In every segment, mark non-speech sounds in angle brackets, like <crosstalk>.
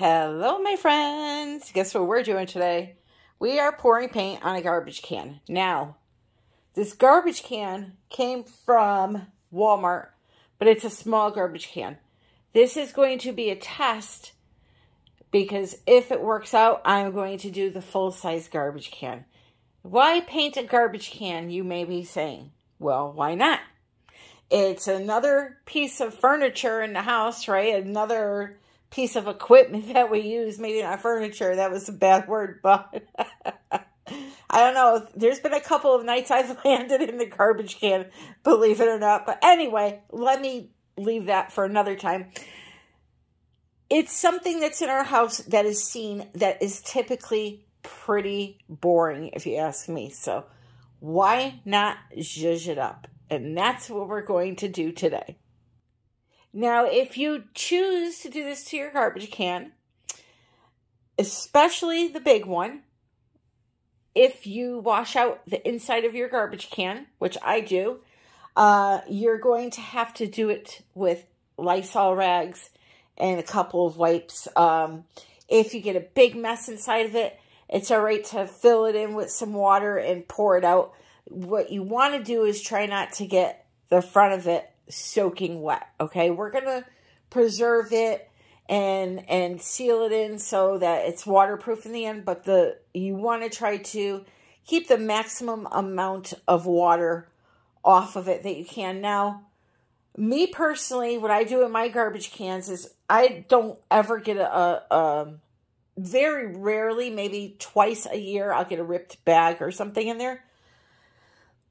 Hello, my friends. Guess what we're doing today? We are pouring paint on a garbage can. Now, this garbage can came from Walmart, but it's a small garbage can. This is going to be a test because if it works out, I'm going to do the full-size garbage can. Why paint a garbage can, you may be saying? Well, why not? It's another piece of furniture in the house, right? Another piece of equipment <laughs> that we use, maybe not furniture. That was a bad word, but <laughs> I don't know. There's been a couple of nights I've <laughs> landed in the garbage can, believe it or not. But anyway, let me leave that for another time. It's something that's in our house that is seen that is typically pretty boring, if you ask me. So why not zhuzh it up? And that's what we're going to do today. Now, if you choose to do this to your garbage can, especially the big one, if you wash out the inside of your garbage can, which I do, uh, you're going to have to do it with Lysol rags and a couple of wipes. Um, if you get a big mess inside of it, it's all right to fill it in with some water and pour it out. What you want to do is try not to get the front of it soaking wet, okay? We're going to preserve it and and seal it in so that it's waterproof in the end, but the you want to try to keep the maximum amount of water off of it that you can. Now, me personally, what I do in my garbage cans is I don't ever get a, a, a very rarely, maybe twice a year, I'll get a ripped bag or something in there.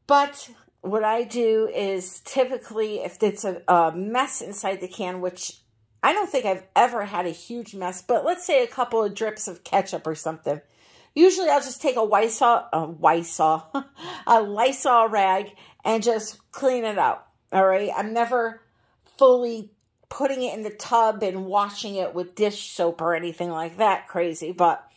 But what I do is typically if it's a, a, mess inside the can, which I don't think I've ever had a huge mess, but let's say a couple of drips of ketchup or something. Usually I'll just take a Lysol, a Lysol, <laughs> a Lysol rag and just clean it out. All right. I'm never fully putting it in the tub and washing it with dish soap or anything like that crazy, but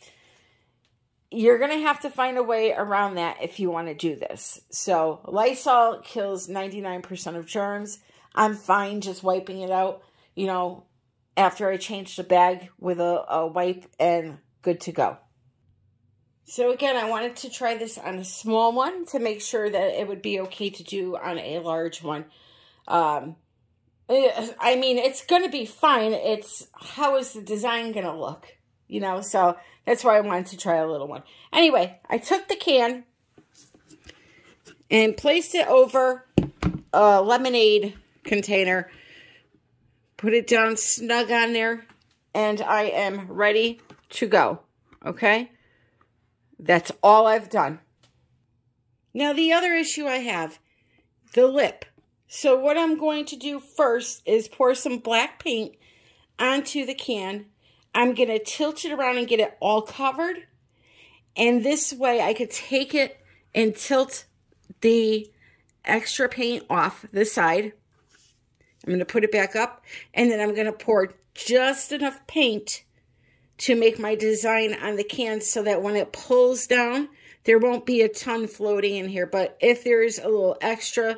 you're going to have to find a way around that if you want to do this. So Lysol kills 99% of germs. I'm fine just wiping it out, you know, after I change the bag with a, a wipe and good to go. So again, I wanted to try this on a small one to make sure that it would be okay to do on a large one. Um, eh, I mean, it's going to be fine. It's how is the design going to look? You know, so that's why I wanted to try a little one. Anyway, I took the can and placed it over a lemonade container. Put it down snug on there. And I am ready to go. Okay? That's all I've done. Now, the other issue I have, the lip. So what I'm going to do first is pour some black paint onto the can I'm going to tilt it around and get it all covered. And this way I could take it and tilt the extra paint off the side. I'm going to put it back up and then I'm going to pour just enough paint to make my design on the can so that when it pulls down, there won't be a ton floating in here. But if there's a little extra,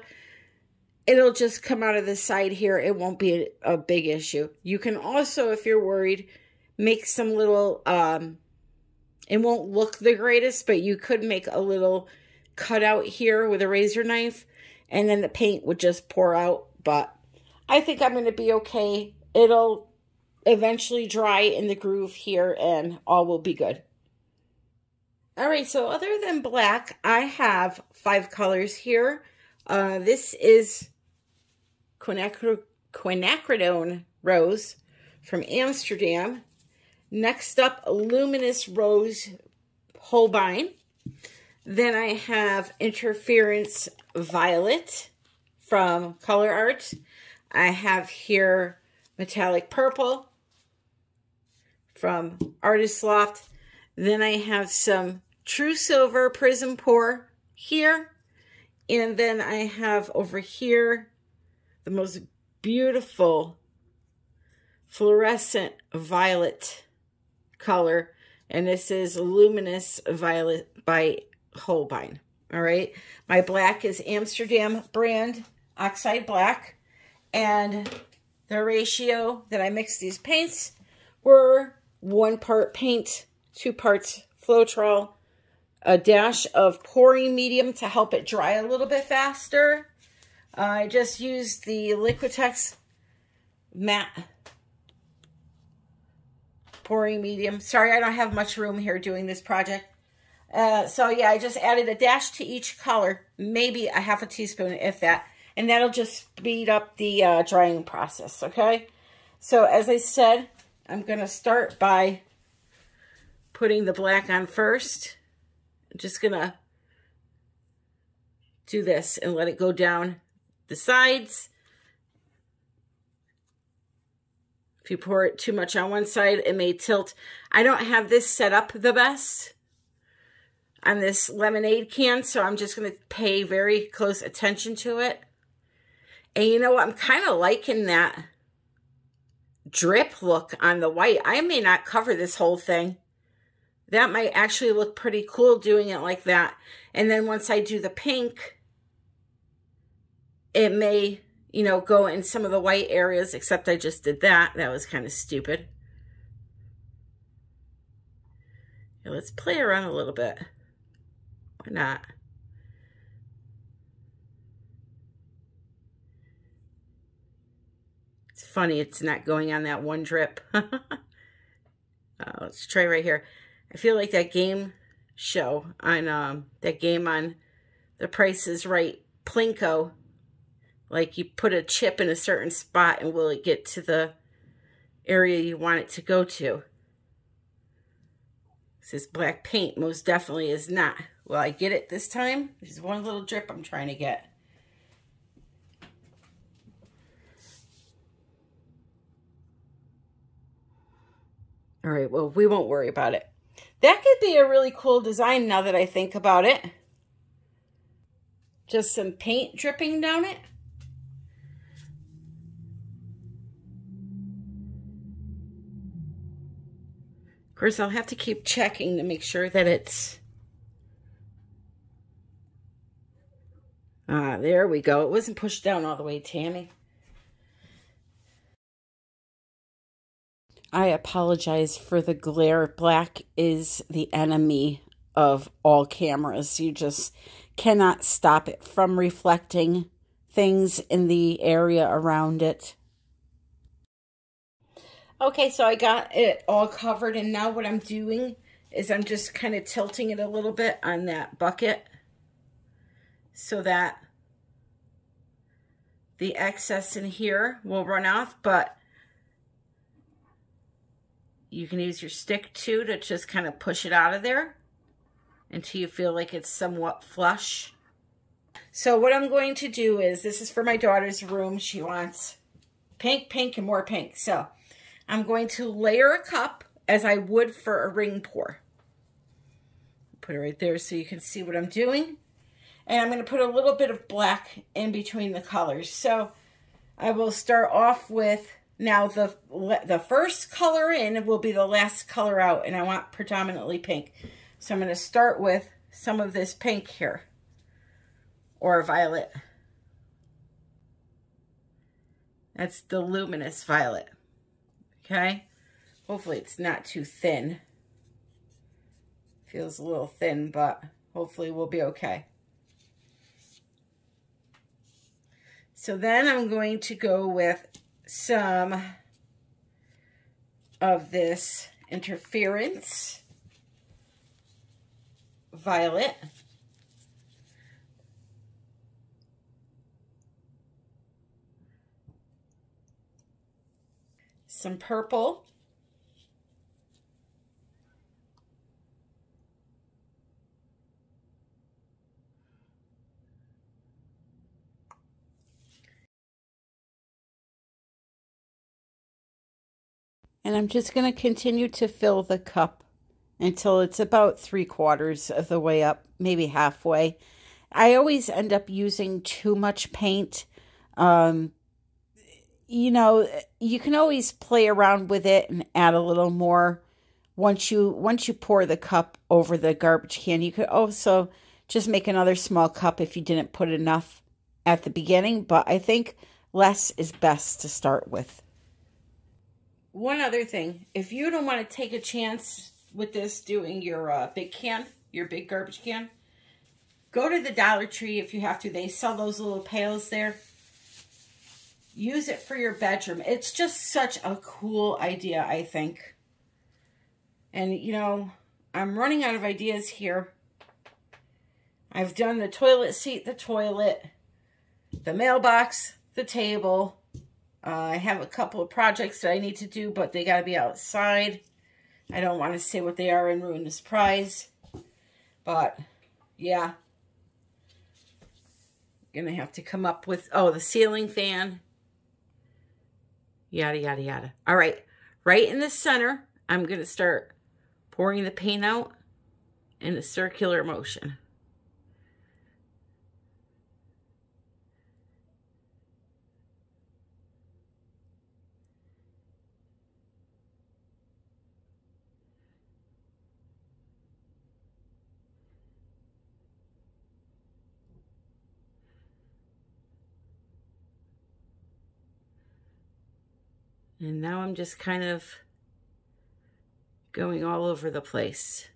it'll just come out of the side here. It won't be a, a big issue. You can also, if you're worried, make some little, um, it won't look the greatest, but you could make a little cutout here with a razor knife, and then the paint would just pour out. But I think I'm going to be okay. It'll eventually dry in the groove here, and all will be good. All right, so other than black, I have five colors here. Uh, this is quinacridone rose from Amsterdam. Next up, Luminous Rose Holbein. Then I have Interference Violet from Color Art. I have here Metallic Purple from Artist Loft. Then I have some True Silver Prism Pour here. And then I have over here the most beautiful fluorescent violet color. And this is Luminous Violet by Holbein. All right. My black is Amsterdam brand Oxide Black. And the ratio that I mixed these paints were one part paint, two parts Floetrol, a dash of pouring medium to help it dry a little bit faster. Uh, I just used the Liquitex matte pouring medium. Sorry, I don't have much room here doing this project. Uh, so yeah, I just added a dash to each color, maybe a half a teaspoon, if that. And that'll just speed up the uh, drying process, okay? So as I said, I'm going to start by putting the black on first. I'm just going to do this and let it go down the sides. If you pour it too much on one side, it may tilt. I don't have this set up the best on this lemonade can, so I'm just going to pay very close attention to it. And you know what? I'm kind of liking that drip look on the white. I may not cover this whole thing. That might actually look pretty cool doing it like that. And then once I do the pink, it may, you know, go in some of the white areas, except I just did that. That was kind of stupid. let's play around a little bit. Why not? It's funny it's not going on that one drip. <laughs> uh, let's try right here. I feel like that game show on um, that game on The Price is Right, Plinko. Like you put a chip in a certain spot and will it get to the area you want it to go to? This black paint most definitely is not. Will I get it this time? There's one little drip I'm trying to get. All right, well, we won't worry about it. That could be a really cool design now that I think about it. Just some paint dripping down it. Course, I'll have to keep checking to make sure that it's... Ah, there we go. It wasn't pushed down all the way, Tammy. I apologize for the glare. Black is the enemy of all cameras. You just cannot stop it from reflecting things in the area around it. Okay, so I got it all covered, and now what I'm doing is I'm just kind of tilting it a little bit on that bucket so that the excess in here will run off, but you can use your stick too to just kind of push it out of there until you feel like it's somewhat flush. So what I'm going to do is, this is for my daughter's room. She wants pink, pink, and more pink. So I'm going to layer a cup as I would for a ring pour. Put it right there so you can see what I'm doing. And I'm going to put a little bit of black in between the colors. So I will start off with now, the, the first color in will be the last color out, and I want predominantly pink. So I'm going to start with some of this pink here, or violet. That's the luminous violet, okay? Hopefully it's not too thin. Feels a little thin, but hopefully we'll be okay. So then I'm going to go with some of this interference violet. Some purple. And I'm just going to continue to fill the cup until it's about three quarters of the way up, maybe halfway. I always end up using too much paint. Um, you know, you can always play around with it and add a little more once you once you pour the cup over the garbage can. You could also just make another small cup if you didn't put enough at the beginning, but I think less is best to start with. one other thing. If you don't want to take a chance with this doing your uh, big can, your big garbage can, go to the Dollar Tree if you have to. They sell those little pails there. Use it for your bedroom. It's just such a cool idea, I think. And, you know, I'm running out of ideas here. I've done the toilet seat, the toilet, the mailbox, the table. Uh, I have a couple of projects that I need to do, but they got to be outside. I don't want to say what they are and ruin the surprise. But, yeah. Gonna have to come up with, oh, the ceiling fan. Yada, yada, yada. All right. Right in the center, I'm going to start pouring the paint out in a circular motion. And now I'm just kind of going all over the place.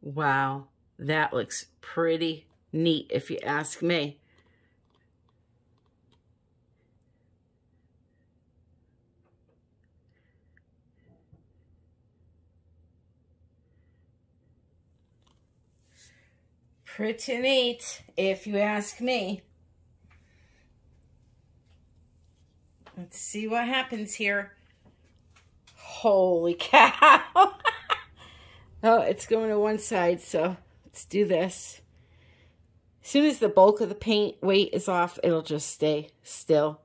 Wow, that looks pretty neat if you ask me. Pretty neat, if you ask me. Let's see what happens here. Holy cow. <laughs> oh, it's going to one side, so let's do this. As soon as the bulk of the paint weight is off, it'll just stay still.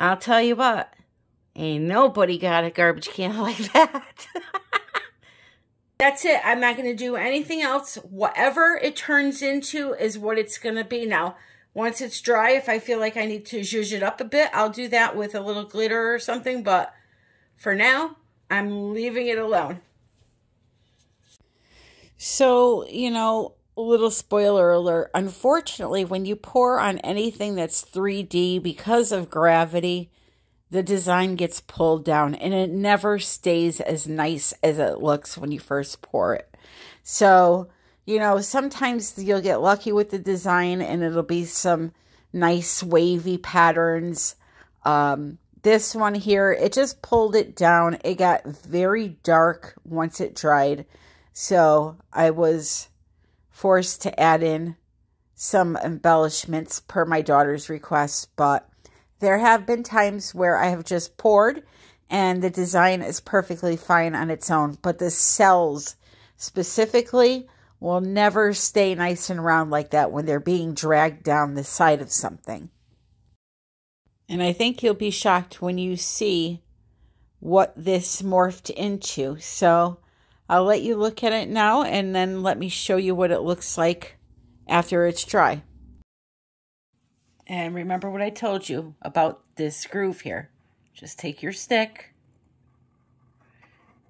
I'll tell you what, ain't nobody got a garbage can <laughs> like that. That's it. I'm not going to do anything else. Whatever it turns into is what it's going to be. Now, once it's dry, if I feel like I need to zhuzh it up a bit, I'll do that with a little glitter or something. But for now, I'm leaving it alone. So, you know, little spoiler alert. Unfortunately, when you pour on anything that's 3D because of gravity, the design gets pulled down and it never stays as nice as it looks when you first pour it. So, you know, sometimes you'll get lucky with the design and it'll be some nice wavy patterns. Um, this one here, it just pulled it down. It got very dark once it dried. So I was forced to add in some embellishments per my daughter's request, but there have been times where I have just poured and the design is perfectly fine on its own, but the cells specifically will never stay nice and round like that when they're being dragged down the side of something. And I think you'll be shocked when you see what this morphed into. So I'll let you look at it now and then let me show you what it looks like after it's dry. And remember what I told you about this groove here. Just take your stick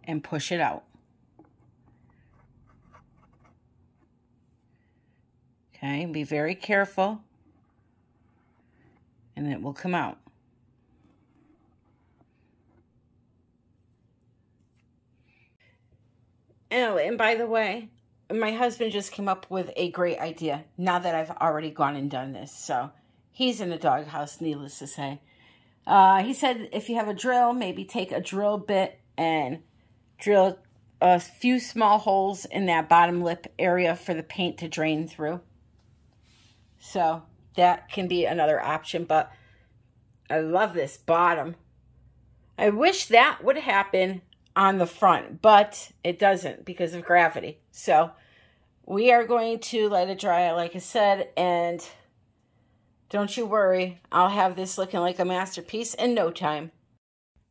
and push it out. Okay, be very careful and it will come out. Oh, and by the way, my husband just came up with a great idea now that I've already gone and done this. So he's in the doghouse, needless to say. Uh, he said if you have a drill, maybe take a drill bit and drill a few small holes in that bottom lip area for the paint to drain through. So that can be another option, but I love this bottom. I wish that would happen on the front, but it doesn't because of gravity. So we are going to let it dry, like I said, and don't you worry, I'll have this looking like a masterpiece in no time.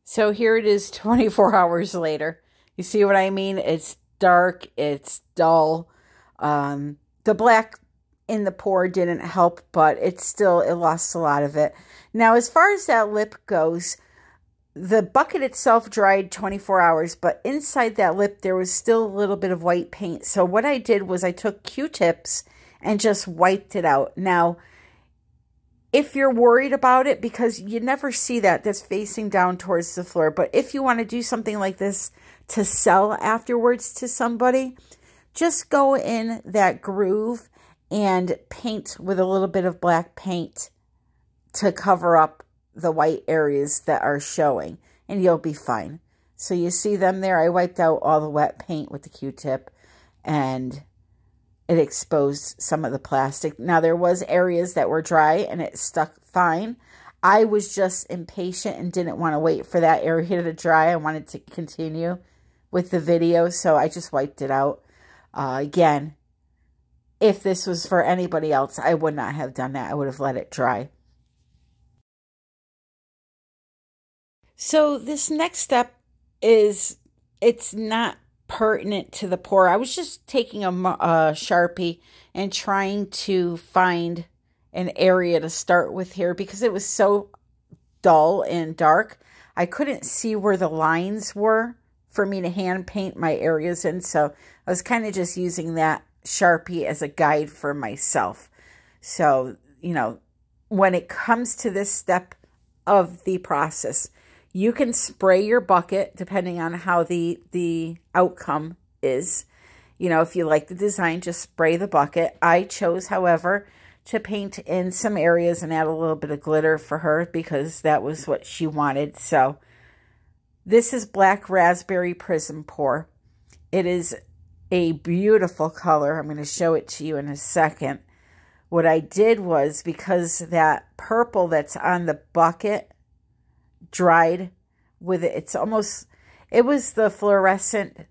So here it is <laughs> 24 hours later. You see what I mean? It's dark, it's dull. Um, the black in the pour didn't help, but it still, it lost a lot of it. Now, as far as that lip goes, the bucket itself dried 24 hours, but inside that lip, there was still a little bit of white paint. So what I did was I took Q-tips and just wiped it out. Now, if you're worried about it, because you never see that, that's facing down towards the floor. But if you want to do something like this to sell afterwards to somebody, just go in that groove and paint with a little bit of black paint to cover up the white areas that are showing and you'll be fine. So you see them there. I wiped out all the wet paint with the Q-tip and it exposed some of the plastic. Now there was areas that were dry and it stuck fine. I was just impatient and didn't want to wait for that area to dry. I wanted to continue with the video, so I just wiped it out. Uh, again, if this was for anybody else, I would not have done that. I would have let it dry. So this next step is, it's not pertinent to the pour. I was just taking a, a Sharpie and trying to find an area to start with here because it was so dull and dark. I couldn't see where the lines were for me to hand paint my areas in. So I was kind of just using that Sharpie as a guide for myself. So, you know, when it comes to this step of the process, you can spray your bucket depending on how the, the outcome is. You know, if you like the design, just spray the bucket. I chose, however, to paint in some areas and add a little bit of glitter for her because that was what she wanted. So this is Black Raspberry Prism Pour. It is a beautiful color. I'm going to show it to you in a second. What I did was because that purple that's on the bucket dried with it, it's almost, it was the fluorescent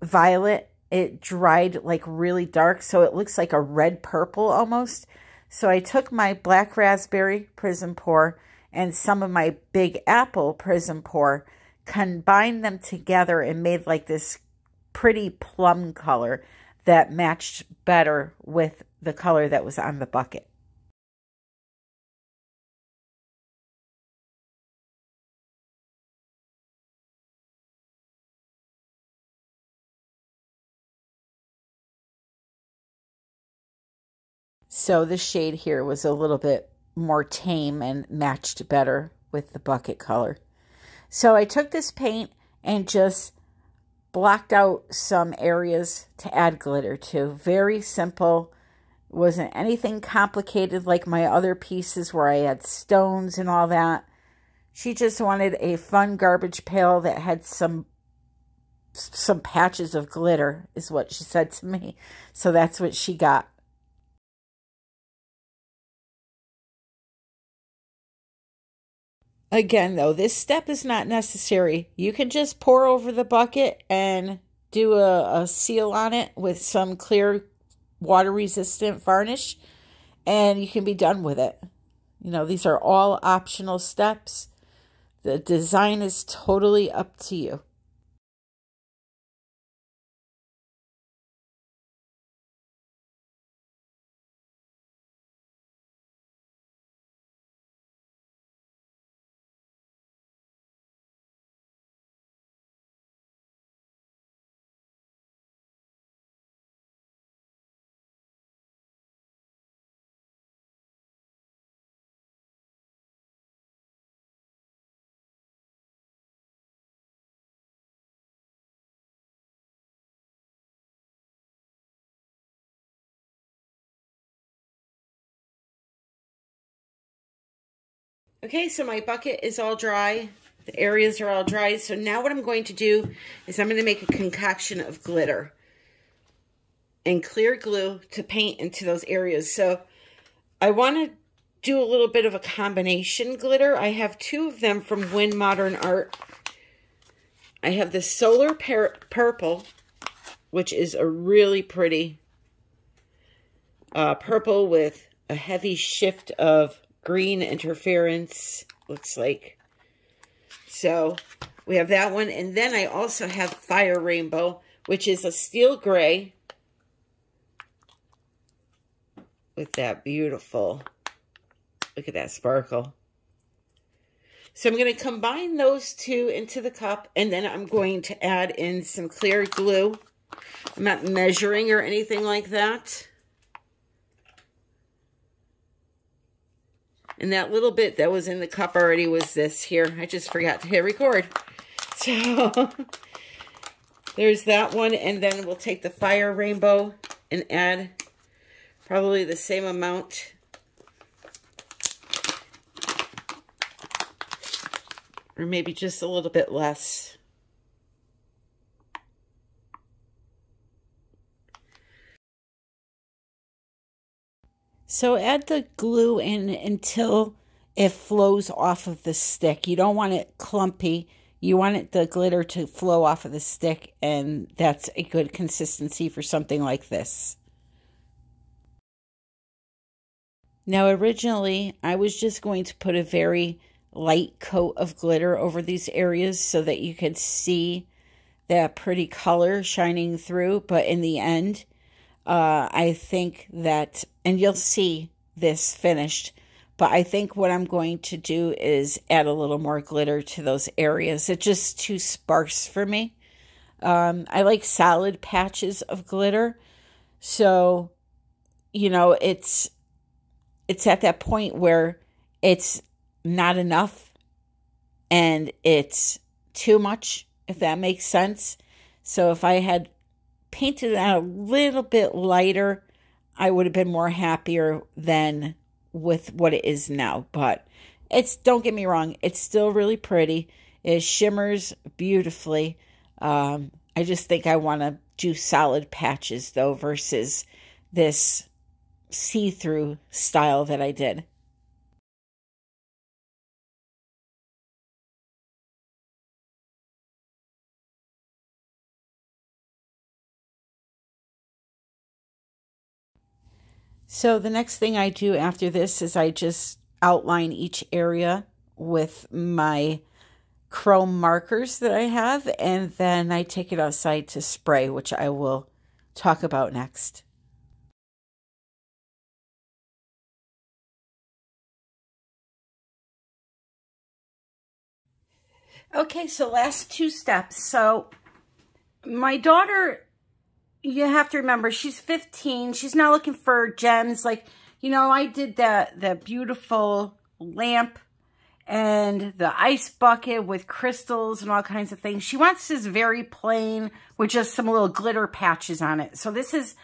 violet. It dried like really dark, so it looks like a red purple almost. So I took my black raspberry prism pour and some of my big apple prism pour, combined them together and made like this pretty plum color that matched better with the color that was on the bucket. So the shade here was a little bit more tame and matched better with the bucket color. So I took this paint and just blocked out some areas to add glitter to. Very simple. Wasn't anything complicated like my other pieces where I had stones and all that. She just wanted a fun garbage pail that had some some patches of glitter is what she said to me. So that's what she got. Again, though, this step is not necessary. You can just pour over the bucket and do a, a seal on it with some clear water-resistant varnish, and you can be done with it. You know, these are all optional steps. The design is totally up to you. Okay, so my bucket is all dry. The areas are all dry. So now what I'm going to do is I'm going to make a concoction of glitter and clear glue to paint into those areas. So I want to do a little bit of a combination glitter. I have two of them from Wynn Modern Art. I have the Solar Purple, which is a really pretty uh, purple with a heavy shift of green interference, looks like. So we have that one. And then I also have Fire Rainbow, which is a steel gray with that beautiful, look at that sparkle. So I'm going to combine those two into the cup, and then I'm going to add in some clear glue. I'm not measuring or anything like that. And that little bit that was in the cup already was this here. I just forgot to hit record. <laughs> So <laughs> there's that one. And then we'll take the fire rainbow and add probably the same amount. Or maybe just a little bit less. So add the glue in until it flows off of the stick. You don't want it clumpy. You want it, the glitter to flow off of the stick, and that's a good consistency for something like this. Now, originally, I was just going to put a very light coat of glitter over these areas so that you could see that pretty color shining through, but in the end, uh, I think that, and you'll see this finished, but I think what I'm going to do is add a little more glitter to those areas. It's just too sparse for me. Um, I like solid patches of glitter. So, you know, it's it's at that point where it's not enough and it's too much, if that makes sense. So if I had painted it a little bit lighter, I would have been more happier than with what it is now. But it's, don't get me wrong, it's still really pretty. It shimmers beautifully. Um, I just think I want to do solid patches though versus this see-through style that I did. So the next thing I do after this is I just outline each area with my chrome markers that I have, and then I take it outside to spray, which I will talk about next. Okay, so last two steps. So my daughter you have to remember she's 15. She's not looking for gems. Like, you know, I did that, the beautiful lamp and the ice bucket with crystals and all kinds of things. She wants this very plain with just some little glitter patches on it. So this is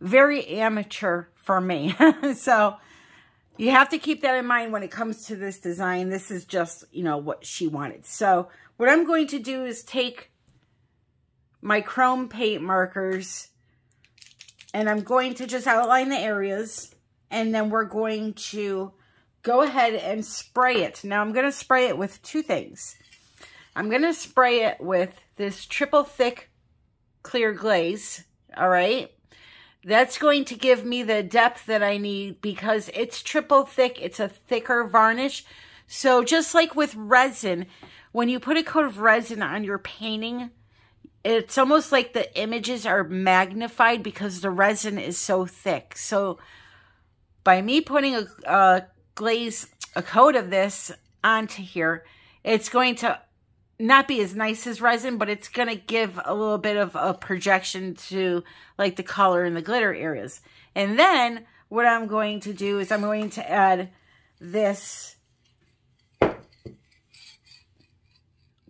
very amateur for me. <laughs> so you have to keep that in mind when it comes to this design. This is just, you know, what she wanted. So what I'm going to do is take my chrome paint markers and I'm going to just outline the areas and then we're going to go ahead and spray it. Now I'm going to spray it with two things. I'm going to spray it with this triple thick clear glaze, all right? That's going to give me the depth that I need because it's triple thick. It's a thicker varnish. So just like with resin, when you put a coat of resin on your painting, it's almost like the images are magnified because the resin is so thick. So by me putting a, a glaze, a coat of this onto here, it's going to not be as nice as resin, but it's going to give a little bit of a projection to like the color and the glitter areas. And then what I'm going to do is I'm going to add this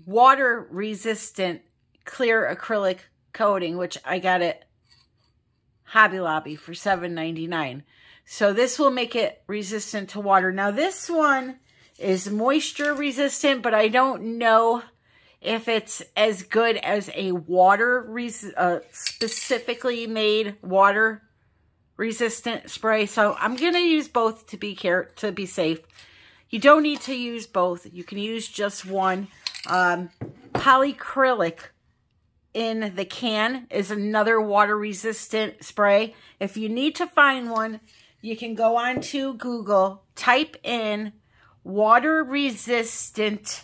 water resistant clear acrylic coating, which I got at Hobby Lobby for $7.99. So this will make it resistant to water. Now this one is moisture resistant, but I don't know if it's as good as a water, uh, specifically made water resistant spray. So I'm going to use both to be care to be safe. You don't need to use both. You can use just one. Um, polycrylic in the can is another water-resistant spray. If you need to find one, you can go on to Google, type in water-resistant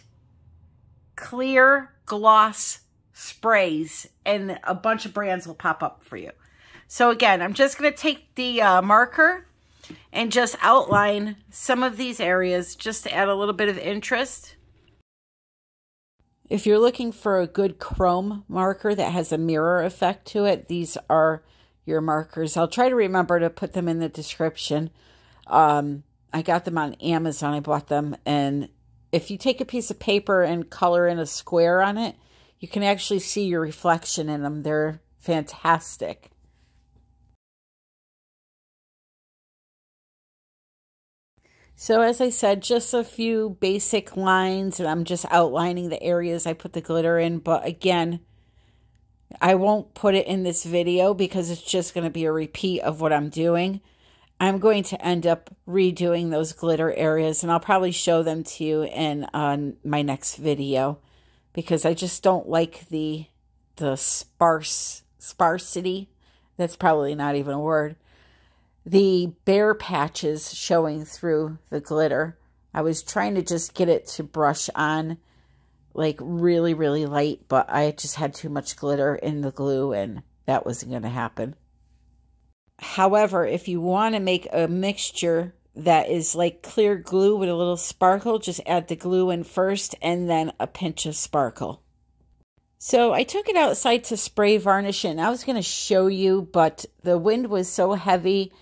clear gloss sprays and a bunch of brands will pop up for you. So again, I'm just going to take the uh, marker and just outline some of these areas just to add a little bit of interest. If you're looking for a good chrome marker that has a mirror effect to it, these are your markers. I'll try to remember to put them in the description. Um, I got them on Amazon. I bought them. And if you take a piece of paper and color in a square on it, you can actually see your reflection in them. They're fantastic. So as I said, just a few basic lines and I'm just outlining the areas I put the glitter in. But again, I won't put it in this video because it's just going to be a repeat of what I'm doing. I'm going to end up redoing those glitter areas and I'll probably show them to you in on my next video because I just don't like the the sparse sparsity. That's probably not even a word the bare patches showing through the glitter. I was trying to just get it to brush on like really, really light, but I just had too much glitter in the glue and that wasn't going to happen. However, if you want to make a mixture that is like clear glue with a little sparkle, just add the glue in first and then a pinch of sparkle. So I took it outside to spray varnish it and I was going to show you, but the wind was so heavy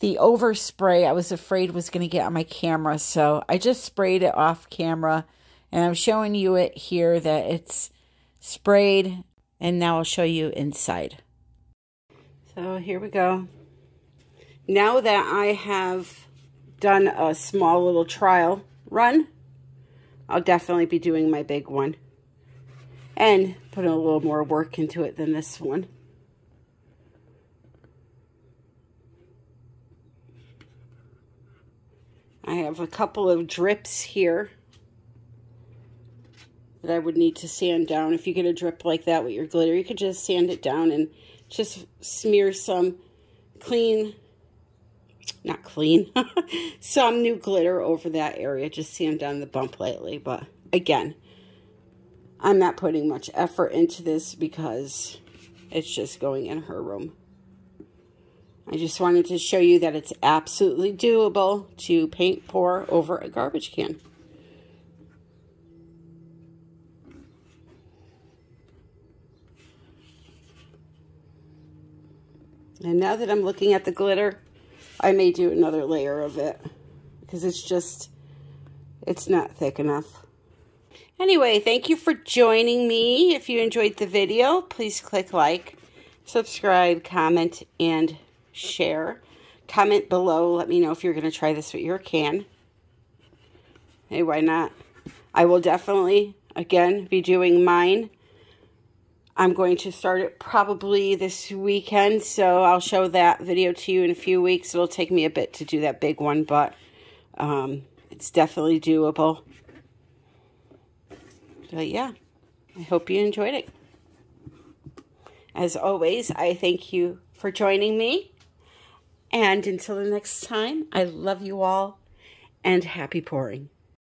the overspray I was afraid was going to get on my camera, so I just sprayed it off camera, and I'm showing you it here that it's sprayed, and now I'll show you inside. So here we go. Now that I have done a small little trial run, I'll definitely be doing my big one. And putting a little more work into it than this one. I have a couple of drips here that I would need to sand down. If you get a drip like that with your glitter, you could just sand it down and just smear some clean, not clean, <laughs> some new glitter over that area. Just sand down the bump lightly. But again, I'm not putting much effort into this because it's just going in her room. I just wanted to show you that it's absolutely doable to paint pour over a garbage can. And now that I'm looking at the glitter, I may do another layer of it because it's just, it's not thick enough. Anyway, thank you for joining me. If you enjoyed the video, please click like, subscribe, comment, and share. Comment below. Let me know if you're going to try this with your can. Hey, why not? I will definitely, again, be doing mine. I'm going to start it probably this weekend, so I'll show that video to you in a few weeks. It'll take me a bit to do that big one, but um, it's definitely doable. But yeah, I hope you enjoyed it. As always, I thank you for joining me. And until the next time, I love you all and happy pouring.